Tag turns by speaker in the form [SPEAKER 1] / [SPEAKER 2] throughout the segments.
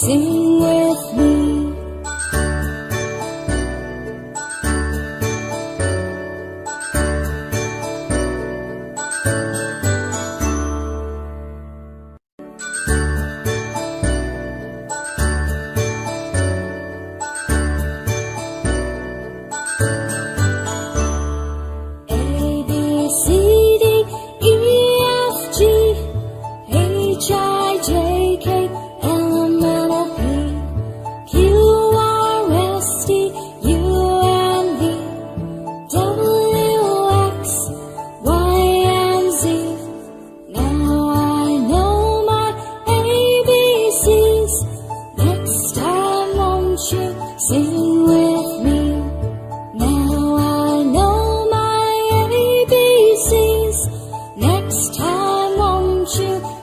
[SPEAKER 1] Sing with me.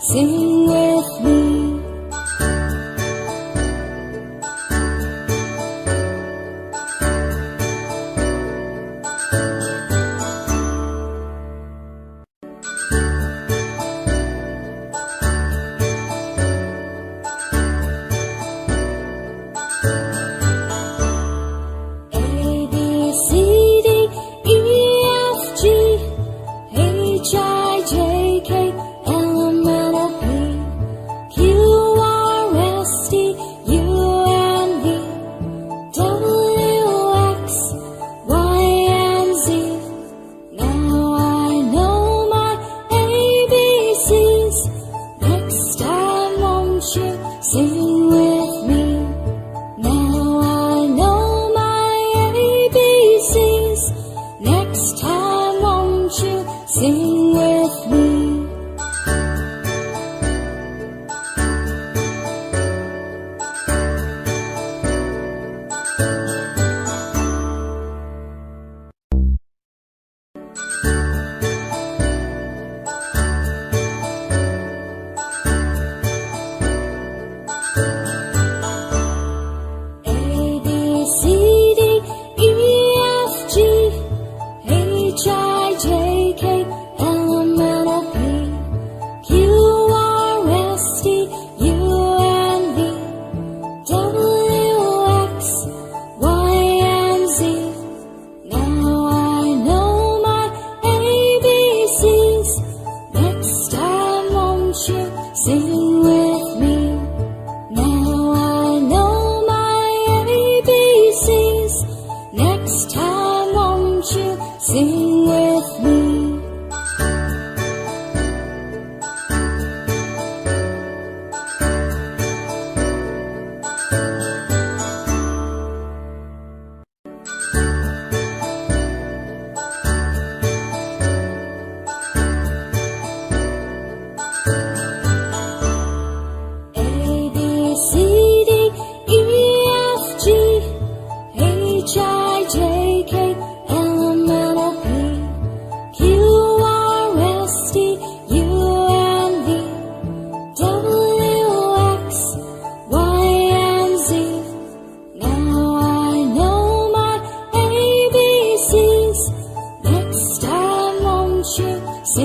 [SPEAKER 1] You time, won't you sing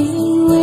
[SPEAKER 1] feeling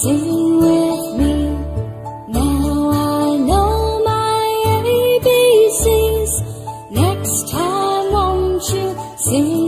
[SPEAKER 1] Singing with me, now I know my ABCs. Next time, won't you sing?